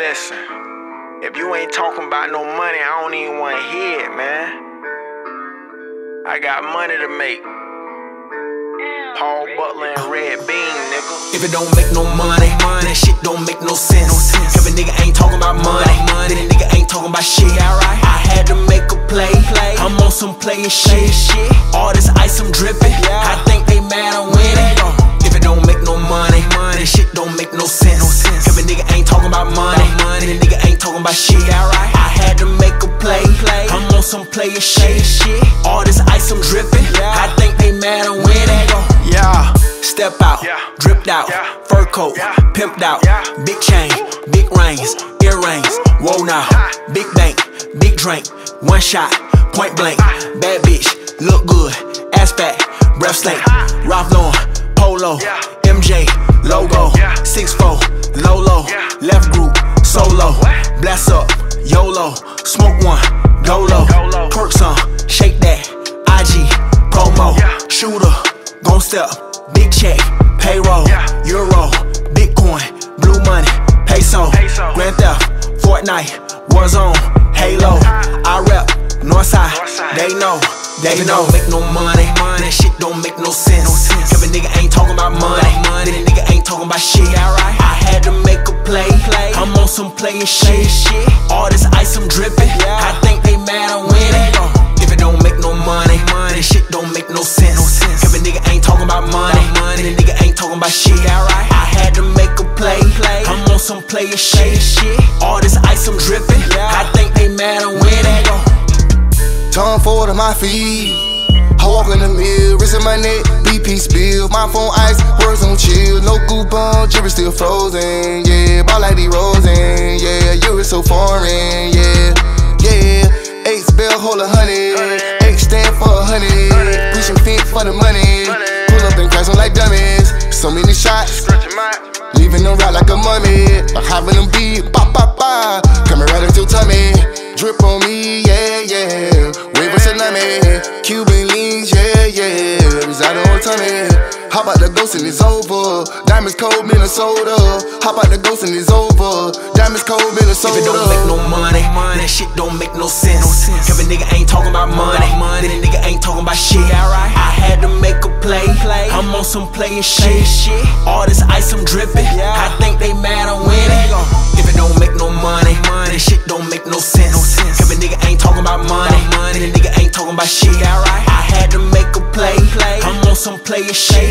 Listen, if you ain't talking about no money, I don't even want to hear it, man. I got money to make. Paul Butler and Redd Beam, nigga. If it don't make no money, that shit don't make no sense. If a nigga ain't talking about money, then a nigga ain't talking about shit. I had to make a play. I'm on some playin' shit. All this ice I'm dripping. I talking about shit. I had to make a play. I'm on some playin' shit. All this ice I'm dripping. I think they mad I'm winning. Yeah, step out, Yeah. dripped out, Yeah. fur coat, Yeah. pimped out, Yeah. big chain, big rings, earrings, whoa now, big bank, big drink, one shot, point blank, bad bitch, look good, ass fat, breath stink, Ralph Lauren, Polo, Yeah. MJ, logo, Yeah. 6'4, Lolo, Yeah. left group, solo, What? bless up, YOLO, smoke one, go low, Go low. perk some, shake that, IG, promo, Yeah. shooter, gon' step, big check, payroll, euro, bitcoin, blue money, peso, Peso. grand theft, Fortnite, Warzone, Halo, uh-huh. I rep, Northside, Northside. they know, they know. Make no money, that shit don't make no sense. If a nigga ain't talking about money, then a nigga ain't talking about shit. I had to make a play, I'm on some playin' shit. All this ice I'm dripping, I think they mad I'm winning. If it don't make no money, then shit don't make no sense. If a nigga ain't talking about money, then a nigga ain't talking about shit. I had to make a play, I'm on some playin' shit. All this ice I'm dripping, I think Ford on my feet. I walk in the mirror, wrist in my neck, BP spill. My phone ice, words on chill. No coupon, jewelry still frozen. Yeah, ball like the Rosen. Yeah, you is so foreign. Yeah, yeah. Eight spell, hold a hundred. Eight stand for a hundred. Pushing fit for the money. Pull up and crash 'em like dummies. So many shots. Leaving them right like a mummy. I'm having them beat, pop, pop, pop. Coming right into tummy. Drip on me, yeah, yeah. Wave a tsunami. Cuban leans, yeah, yeah. Reside on tummy. How about the ghost and it's over? Diamonds cold, Minnesota. How about the ghost and it's over? Diamonds cold, Minnesota. If it don't make no money, that shit don't make no sense. If a nigga ain't talking about money, then a nigga ain't talking about shit. I had to make a play, I'm on some playin' shit. All this ice I'm dripping, I Play player shit.